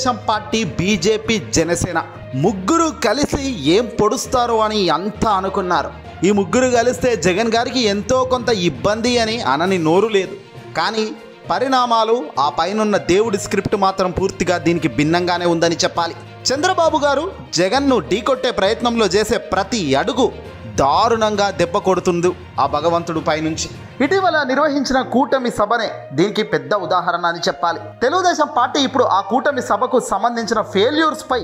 Telugu Desam party BJP Janasena ముగ్గురు కలిసి ఏం పొడుస్తారు అని అంతా అనుకున్నారు. ఈ ముగ్గురు కలిస్తే జగన్ గారికి ఎంతో కొంత ఇబ్బంది అని అనని నోరు లేదు. కానీ పరిణామాలు ఆ పైనున్న దేవుడి స్క్రిప్ట్ మాత్రం పూర్తిగా దీనికి భిన్నంగానే ఉందని చెప్పాలి. చంద్రబాబు గారు జగన్ను ఢీకొట్టే ప్రయత్నంలో చేసే ప్రతి అడుగు దారుణంగా దెబ్బ కొడుతుంది ఆ భగవంతుడు పైనుంచి. ఇటీవల నిర్వహించిన కూటమి సభనే దీనికి పెద్ద ఉదాహరణ అని చెప్పాలి. తెలుగుదేశం పార్టీ ఇప్పుడు ఆ కూటమి సభకు సంబంధించిన ఫెయిల్యూర్స్ పై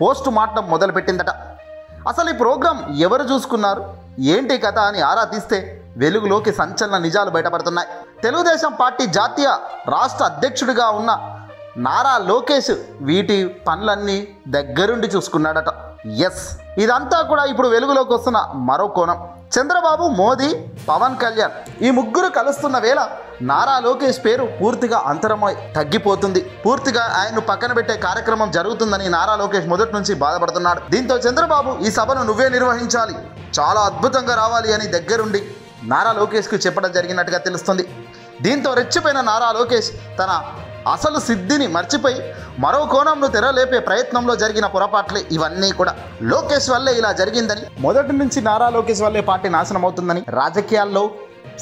పోస్ట్ మార్టం మొదలుపెట్టిందట. అసలు ఈ ప్రోగ్రాం ఎవరు చూసుకున్నారు? ఏంటి కథ అని ఆరా తీస్తే వెలుగులోకి సంచలన నిజాలు బయటపడుతున్నాయి. తెలుగుదేశం పార్టీ జాతీయ రాష్ట్ర అధ్యక్షుడిగా ఉన్న నారా లోకేష్ వీటి పనులన్నీ దగ్గరుండి చూసుకున్నాడట. ఎస్ ఇదంతా కూడా ఇప్పుడు వెలుగులోకి వస్తున్న మరో కోణం. చంద్రబాబు మోదీ పవన్ కళ్యాణ్ ఈ ముగ్గురు కలుస్తున్న వేళ నారా లోకేష్ పేరు పూర్తిగా అంతరమై తగ్గిపోతుంది. పూర్తిగా ఆయన్ను పక్కన పెట్టే కార్యక్రమం జరుగుతుందని నారా లోకేష్ మొదటి నుంచి బాధపడుతున్నాడు. దీంతో చంద్రబాబు ఈ సభను నువ్వే నిర్వహించాలి. చాలా అద్భుతంగా రావాలి అని దగ్గరుండి నారా లోకేష్కు చెప్పడం జరిగినట్టుగా తెలుస్తుంది. దీంతో రెచ్చిపోయిన నారా లోకేష్ తన అసలు సిద్ధిని మర్చిపోయి మరో కోణంను తెరలేపే ప్రయత్నంలో జరిగిన పొరపాట్లే ఇవన్నీ కూడా. లోకేష్ వల్లే ఇలా జరిగిందని. మొదటి నుంచి నారా లోకేష్ వల్లే పార్టీ నాశనం అవుతుందని రాజకీయాల్లో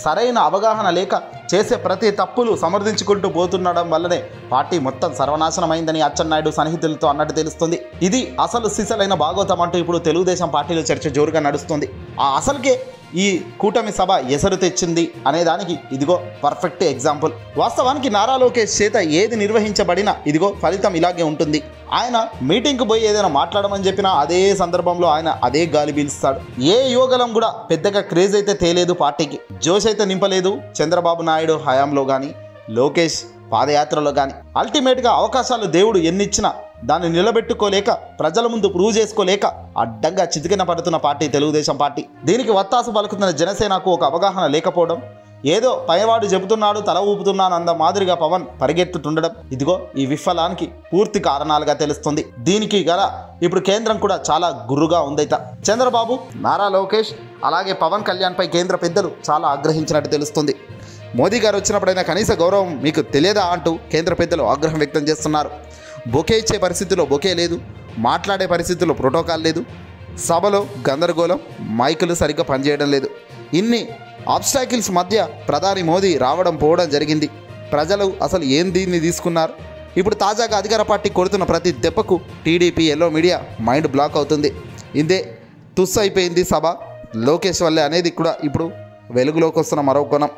సరైన అవగాహన లేక చేసే ప్రతి తప్పులు సమర్థించుకుంటూ పోతుండడం వల్లనే పార్టీ మొత్తం సర్వనాశనమైందని అచ్చెన్నాయుడు సన్నిహితులతో అన్నట్టు తెలుస్తుంది. ఇది అసలు సిసలైన భాగవతం అంటూ ఇప్పుడు తెలుగుదేశం పార్టీలో చర్చ జోరుగా నడుస్తుంది. ఆ అసలుకే ఈ కూటమి సభ ఎసరు తెచ్చింది అనేదానికి ఇదిగో పర్ఫెక్ట్ ఎగ్జాంపుల్ వాస్తవానికి నారా లోకేష్ చేత ఏది నిర్వహించబడినా ఇదిగో ఫలితం ఇలాగే ఉంటుంది. ఆయన మీటింగ్కి పోయి ఏదైనా మాట్లాడమని చెప్పినా అదే సందర్భంలో ఆయన అదే గాలి పీలుస్తాడు. ఏ యువగలం కూడా పెద్దగా క్రేజ్ అయితే తేలేదు పార్టీకి. జోష్ అయితే నింపలేదు. చంద్రబాబు నాయుడు హయాంలో కానీ లోకేష్ పాదయాత్రలో కానీ అల్టిమేట్గా అవకాశాలు దేవుడు ఎన్నిచ్చినా దాన్ని నిలబెట్టుకోలేక ప్రజల ముందు ప్రూవ్ చేసుకోలేక అడ్డంగా చితికిన పడుతున్న పార్టీ తెలుగుదేశం పార్టీ. దీనికి వత్తాసు పలుకుతున్న జనసేనకు ఒక అవగాహన లేకపోవడం ఏదో పైవాడు చెబుతున్నాడు తల ఊపుతున్నాను అంద మాదిరిగా పవన్ పరిగెత్తుతుండడం ఇదిగో ఈ విఫలానికి పూర్తి కారణాలుగా తెలుస్తుంది. దీనికి గల ఇప్పుడు కేంద్రం కూడా చాలా గుర్రుగా ఉందైత. చంద్రబాబు నారా లోకేష్ అలాగే పవన్ కళ్యాణ్ పై కేంద్ర పెద్దలు చాలా ఆగ్రహించినట్టు తెలుస్తుంది. మోదీ గారు వచ్చినప్పుడైనా కనీస గౌరవం మీకు తెలియదా అంటూ కేంద్ర పెద్దలు ఆగ్రహం వ్యక్తం చేస్తున్నారు. బొకే ఇచ్చే పరిస్థితిలో బొకే లేదు. మాట్లాడే పరిస్థితిలో ప్రోటోకాల్ లేదు. సభలో గందరగోళం మైకులు సరిగ్గా పనిచేయడం లేదు. ఇన్ని ఆబ్స్టాకిల్స్ మధ్య ప్రధాని మోదీ రావడం పోవడం జరిగింది. ప్రజలు అసలు ఏం దీన్ని తీసుకున్నారు? ఇప్పుడు తాజాగా అధికార పార్టీ కొడుతున్న ప్రతి దెబ్బకు TDP yellow media mind block అవుతుంది. ఇదే తుస్సు అయిపోయింది సభ. లోకేష్ వల్లే అనేది కూడా ఇప్పుడు వెలుగులోకి వస్తున్న మరో కోణం.